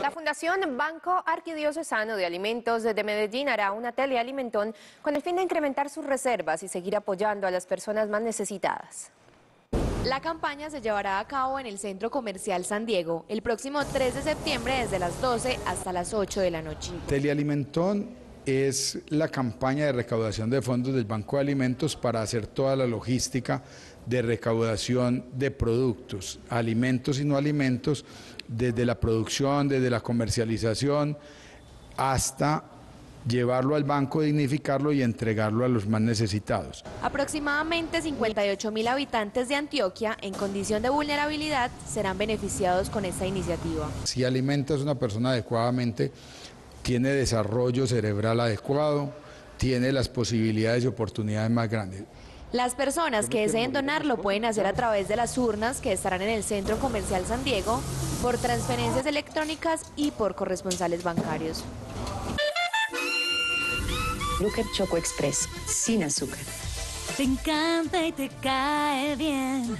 La Fundación Banco Arquidiocesano de Alimentos de Medellín hará una telealimentón con el fin de incrementar sus reservas y seguir apoyando a las personas más necesitadas. La campaña se llevará a cabo en el Centro Comercial San Diego el próximo 3 de septiembre desde las 12 hasta las 8 de la noche. Telealimentón es la campaña de recaudación de fondos del Banco de Alimentos para hacer toda la logística de recaudación de productos, alimentos y no alimentos, desde la producción, desde la comercialización, hasta llevarlo al banco, dignificarlo y entregarlo a los más necesitados. Aproximadamente 58 mil habitantes de Antioquia en condición de vulnerabilidad serán beneficiados con esta iniciativa. Si alimentas a una persona adecuadamente, tiene desarrollo cerebral adecuado, tiene las posibilidades y oportunidades más grandes. Las personas que deseen donar lo pueden hacer a través de las urnas que estarán en el Centro Comercial San Diego, por transferencias electrónicas y por corresponsales bancarios. Luker Choco Express, sin azúcar. Te encanta y te cae bien.